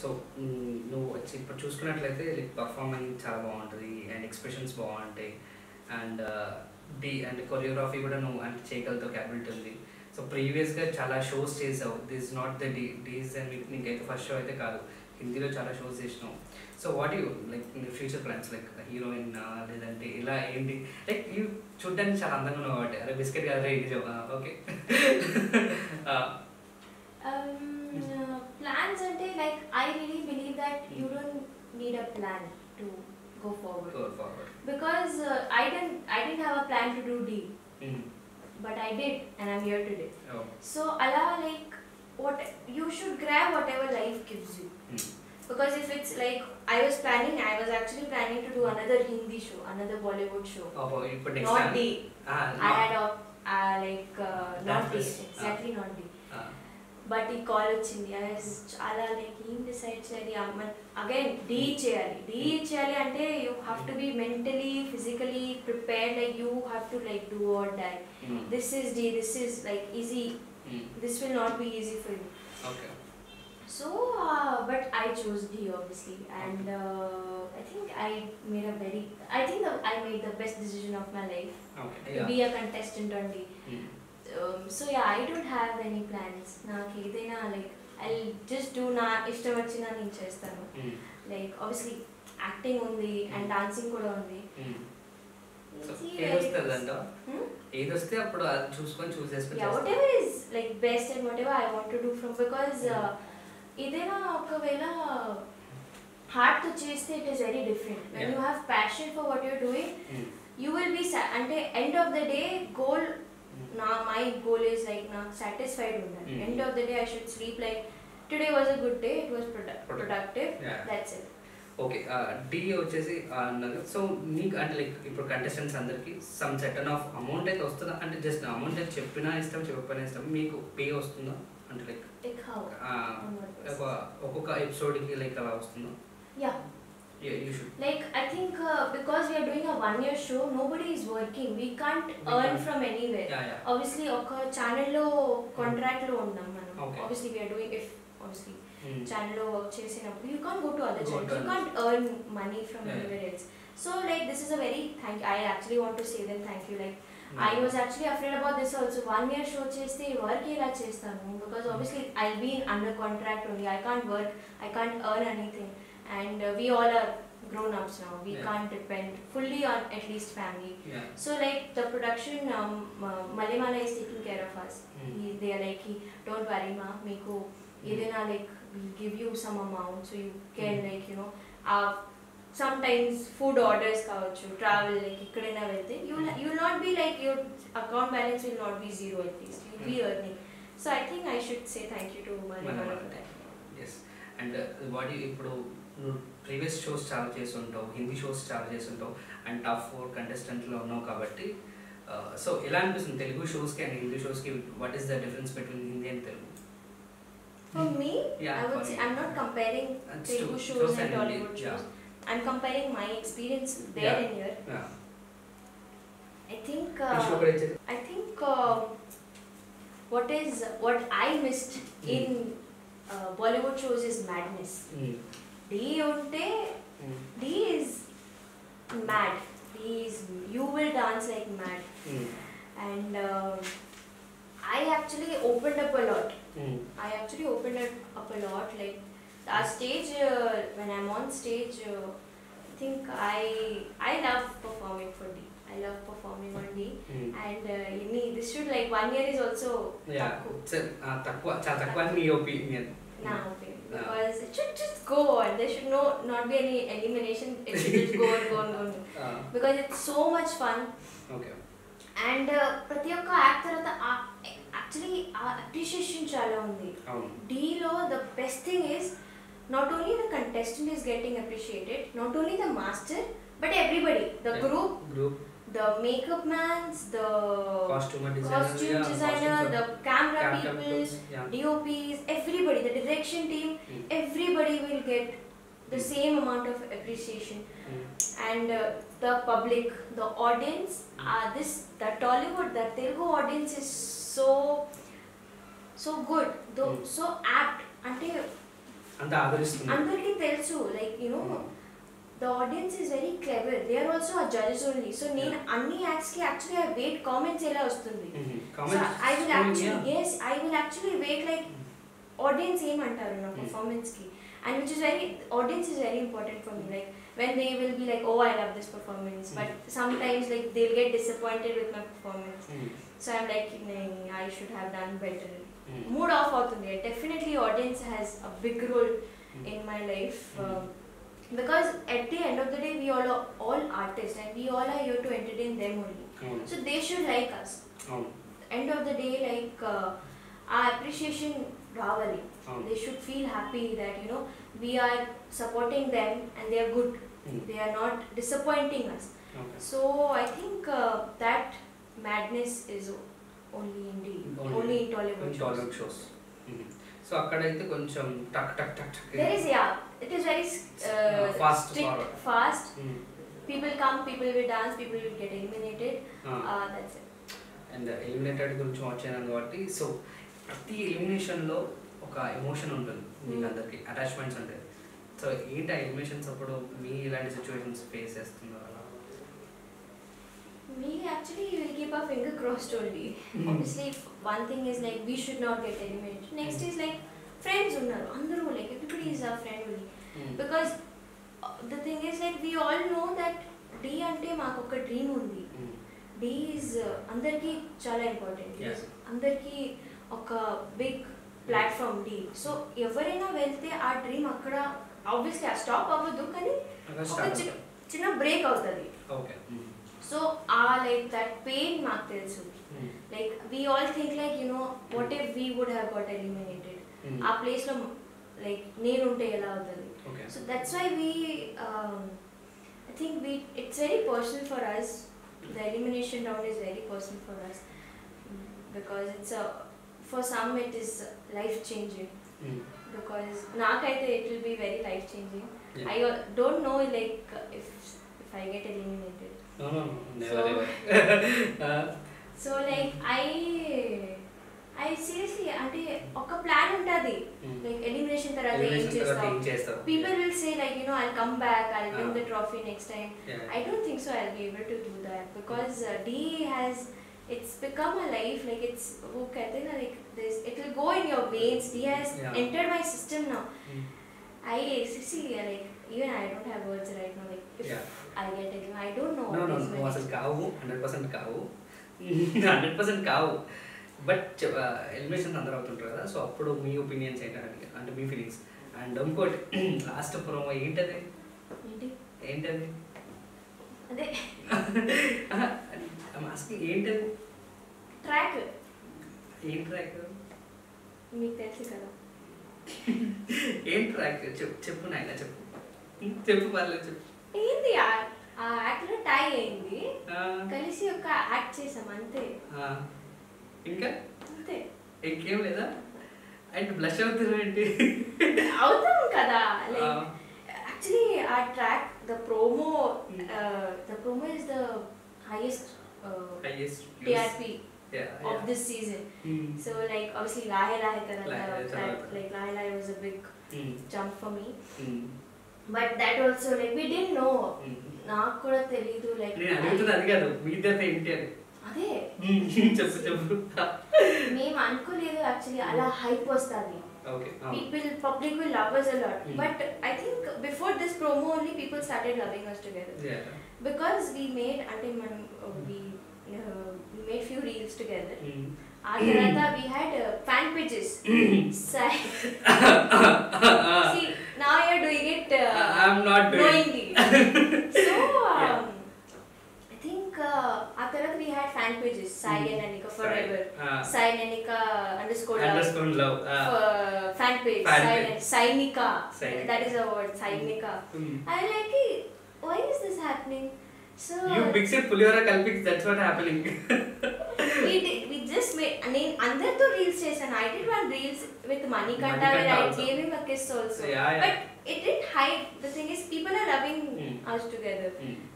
So నువ్వు వచ్చి ఇప్పుడు చూసుకున్నట్లయితే లైక్ పర్ఫార్మెన్స్ చాలా బాగుంటుంది అండ్ ఎక్స్ప్రెషన్స్ బాగుంటాయి అండ్ డి అండ్ కొరియోగ్రఫీ కూడా నువ్వు అంటే చేయగలతో క్యాబిలిటీ ఉంది. సో ప్రీవియస్గా చాలా షోస్ చేసావు. This not the D D's and నీకైతే ఫస్ట్ షో అయితే కాదు. హిందీలో చాలా షోస్ చేసినావు. So what you like future plans like heroine లేదంటే ఇలా ఏంటి? లైక్ యూ చూడ్డానికి చాలా అందంగా ఉన్నావు కాబట్టి. అరే బిస్కెట్ కాదు రే and Jante, like I really believe that you don't need a plan to go forward. Go forward. Because uh, I didn't I didn't have a plan to do Dhee. Mm. But I did and I'm here today. Oh. So allow like what you should grab whatever life gives you. Mm. Because if it's like I was planning, I was actually planning to do another Hindi show, another Bollywood show. Oh, you put next not time. Dhee. Ah. I had a uh, like uh, not Dhee, exactly ah. not Dhee. Ah. But ఈ call వచ్చింది అలానే ఏం decide చేయాలి అమ్మ again D చేయాలి D చేయాలి అంటే you have to be mentally physically prepared like you have to like do or die this is D this is like easy this will not be easy for you so but I choose D obviously and I think I made a very I think the, I made the best decision of my life okay, to yeah. be a contestant on Dhee. Mm. So yeah I don't have any plans నాకు ఏదైనా like I just do నా ఇష్టం వచ్చినా నేను చేస్తాను. Like obviously acting ఉంది hmm. And dancing కూడా ఉంది. Hmm. ఏదొస్తే అప్పుడు చూసుకొని చూస్ చేసుకొని whatever is like best and whatever I want to do from because ఏదైనా ఒకవేళ హార్ట్తో చేస్తే it is very different when you have passion for what you're doing you will be అంటే end of the day goal నా my goal is like నాకు satisfied ఉండాలి. End of the day I should sleep like today was a good day it was productive. That's it okay D వచ్చేసి అన్నారు. So నీకు అంటే like ఇప్పుడు contestants అందరికి some సెటన్ of amount అయితే వస్తుందా? అంటే జస్ట్ అమౌంట్ అయితే చెప్పినా ఇష్టం చెప్పకపోయినా ఇష్టం మీకు పే వస్తుందా? అంటే లైక్ ఒక్కొక్క ఎపిసోడ్కి లైక్ అలా వస్తుందా? Yeah you should Like I think uh, because we are doing a one year show, nobody is working. We can't We earn can't. from anywhere. Yeah yeah Obviously, ఒక channel లో contract లో ఉన్నాం మనం Okay. obviously we are doing if obviously channel లో work చేసినప్పుడు you can't go to other Go channels to you other- can't earn money from Yeah, yeah. anywhere else so like this is a very thank I actually want to say them thank you like I was actually afraid about this also one year show చేస్తే work ఎలా చేస్తాను because obviously I'll be under contract only I can't work I can't earn anything and uh, we all are grown ups now. We yeah. can't depend fully on at least family. Yeah. So like the production, um, uh, is taking care of us. Mm. He, they are like, he, don't worry ma, meko, mm. Like give you some amount so you can mm. like you know, uh, sometimes food orders kaవచ్చు, travel like ikkadena velte, you will hmm. you will not be like your account balance will not be zero at least. You'll mm. be hmm. earning. So I think I should say thank you to Mallemala for that. Yes, and uh, what do you improve? Previous shows చాలా చేసి ఉంటావు Hindi shows చాలా చేసి ఉంటావు and top four కంటెస్టెంట్లో ఉన్నావు కాబట్టి so ఎలా అనిపిస్తుంది తెలుగు షోస్కి అండ్ హిందీ షోస్కి what is the difference between Hindi and Telugu for me Yeah, I would for say you. I'm not comparing It's Telugu true. shows Shows and and Hindi, Tollywood yeah. shows I'm comparing my experience there Yeah. and here yeah I think ఈ show uh, కూడా ఇచ్చేది I think uh, what is what I missed Mm. in uh, Bollywood shows is madness. D Dhee unte Dhee is mad. Dhee is you will dance like mad. And uh, I actually opened up a lot. I actually opened up, a lot. Like our stage uh, when I'm on stage, uh, I think I I love performing for Dhee. I love performing on Dhee. Mm. And uh, this should like one year is also yeah. Takwa. Takwa. Takwa. Takwa. Takwa నా opinion. Because it should just go on. There should no not be any elimination. It should just go on, go on, go on. Because it's so much fun. Okay and ప్రతి ఒక్క act తర్వాత actually appreciation చాలా ఉంది అవును డీలో the best thing is not only the contestant is getting appreciated not only the master but everybody the group group the makeup man's the costume costume designer, the camera Cam- people, chemicals, yeah. DOPs, everybody, the direction team, Mm. everybody will get the Mm. same amount of appreciation. And uh, the public, the audience, uh, this the Tollywood, the Telugu audience is so so good, though Mm. so apt. అంటే అంత ఆదరిస్తుంది అందరికీ తెలుసు like you know the audience is very clever they are also ఆ judges only so నేను అన్ని acts కి actually I wait comments ఎలా వస్తుంది so I will actually yes I will actually wait like audience ఏమంటారు నా Hmm. పర్ఫార్మెన్స్ కి and which is very audience is very important for me like when they will be like oh I love this performance but some times like they get disappointed with my performance so I'm like I should have done better mood of అవుతుంది definitely audience has a big role in my life uh, because at the end of the day we all are all artists and we all are here to entertain them only అవును so they should like us అవును end of the day like uh, our appreciation ravali అవును they should feel happy that you know we are supporting them and they are good Mm. they are not disappointing us okay so i think uh, that madness is only in the Only- only in tollywood shows. Tollywood shows so అక్కడైతే కొంచెం టక్ టక్ టక్ టక్ there is yeah it is very uh, Uh, fast strict forward. fast people come, people will dance, people will get eliminated. Uh, that's it. And eliminated గురించి వచ్చాను కాబట్టి so ప్రతి ఎలిమినేషన్లో ఒక ఎమోషన్ ఉంటుంది మీకు అందరికి అటాచ్మెంట్స్ ఉంటాయి సో ఏంటి ఆ ఎలిమినేషన్స్ అప్పుడు మీ ఇలాంటి సిచ్యువేషన్స్ ఫేస్ చేస్తున్నారు అలా We actually will keep our finger crossed only. Mm. Obviously, if one thing is like we should not get eliminated. Next is like friends ఉన్నారు. అందరూ is our friend only. Because uh, the thing is like we all know that D అంటే మాకు ఒక dream ఉంది D is అందరికీ చాలా important. అందరికీ ఒక బిగ్ ప్లాట్ఫామ్ డి సో ఎవరైనా వెళ్తే ఆ డ్రీమ్ అక్కడ ఆబ్వియస్లీ ఆ స్టాప్ అవ్వదు కానీ ఒక చిన్న బ్రేక్ అవుతుంది. సో ఆ లైక్ దట్ పెయిన్ మాకు తెలుసు. Like we all think like you know what if we would have got eliminated ఆ ప్లేస్లో లైక్ నేను ఉంటే ఎలా అవుతుంది okay So that's why we, um, I think we, it's very personal for us. The elimination round is very personal for us Mm, because it's a, for some it is life changing because nakaite it will be very life changing. Yeah. I uh, don't know like if if I seriously అంటే ఒక plan ఉంటుంది like elimination తర్వాత ఏం చేస్తాం people will say like you know I come back I win the trophy next time I don't think so I will be able to do that because D has it's become a life like it's okay like this it will go in your veins he has yeah. entered my system now mm. i see like even i don't have words right now like if yeah. i get it i don't know no no no అసలు కావు hundred percent కావు hundred percent కావు but elimination అందరూ అవుతుంటారు కదా so అప్పుడు మీ opinions ఏంటంటే అంటే మీ ఫీలింగ్స్ అండ్ ఇంకోటి లాస్ట్ ప్రోమో ఏంటది? ఏంటి? ఏంటది? అదే. మాస్కింగ్ ఏంటది? ట్రాక్ ఏం ట్రాక్ మీకు తెలుసు కదా. ఏం ట్రాక్ చెప్పు చెప్పు నాయన చెప్పు. చెప్పు పర్లేదు చెప్పు. ఏంది? ఆ ఆ యాక్ట్లో టై అయింది. కలిసి ఒక యాక్ట్ చేసాం అంతే. ఆ. ఇంకా అంతే ఇంకేం లేదా అండ్ బ్లష్ అవుతారు ఏంటి అవుతాం కదా యాక్చువల్లీ ఆ track the promo the promo is the highest highest TRP Yeah, of yeah. this season. Mm. So like obviously Lahe Lahe Karanga, that, like Lahe Lahe was a big mm. jump for me. Mm. But that also like we didn't know. నాకు కూడా తెలీదు like నేను అడుగుతుంది అది కాదు మిగతా ఏంటి అని అదే చెప్పు చెప్పు మేము అనుకోలేదు యాక్చువల్లీ అలా హైప్ వస్తుంది okay people public will love us a lot Mm. but i think before this promo only people started loving us together because we made అంటే మనం uh, we uh, we made few reels together ఆ తర్వాత we had uh, fan pages Sai- see now you're doing it uh, had fan pages, hmm. Sai mm. and Anika forever. Sai and Anika underscore, underscore love. love. Ah. Uh, fan page, Sai, page. Nika. That is the word, Sai mm. Nika. Mm. Hmm. I like it. Why is this happening? So You uh, mix it Puliyora Kalpics, that's what happening. we did, we just made, I mean, under two reels station, I did one reels with Manikanta Mani where also. I gave him a kiss also. Yeah, yeah. But it didn't hide. The thing is, people are loving hmm. us together.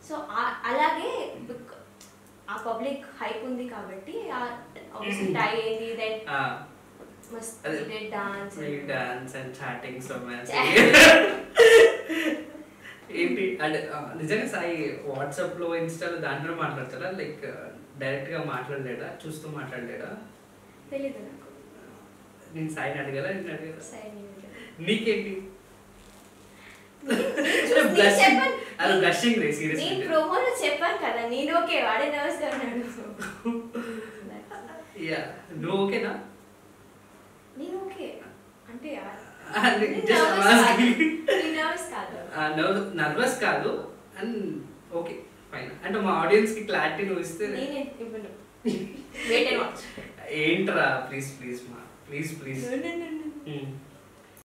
So, alage, ఆ public hype ఉంది కాబట్టి టై అయింది then మస్త్ అదే. Dance dance and chatting romance Chat. ఏంటి అంటే ఆ, నిజంగా సాయి వాట్సాప్ లో ఇన్స్టాలో దాంట్లో మాట్లాడతారా లైక్ డైరెక్ట్ గా మాట్లాడలేడా చూస్తూ మాట్లాడలేడా తెలీదు నాకు నేను సాయిని అడగల నేను అడగల సరే నేను నీకేంటి నేను ప్రోమోలో చెప్పాను కదా నేను ఓకే వాడే నర్వస్గా ఉన్నాడు. నువ్వు ఓకేనా? నేను ఓకే. అంటే నర్వస్ కాదు. అండ్ ఓకే ఫైన్ అంటే మా ఆడియన్స్కి క్లారిటీ నువ్వు ఇస్తే ఏంట్రా? ప్లీజ్ ప్లీజ్ మా ప్లీజ్ ప్లీజ్